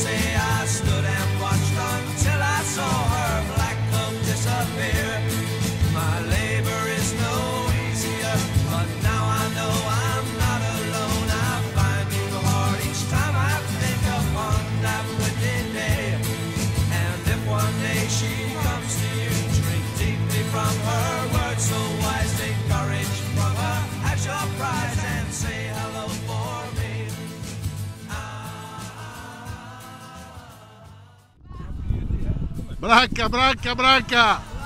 say I stood and watched until I saw her black coat disappear. My labor is no easier, but now I know I'm not alone. I find it hard each time I think upon that day. And if one day she comes to you, drink deeply from her. Branca, branca, branca.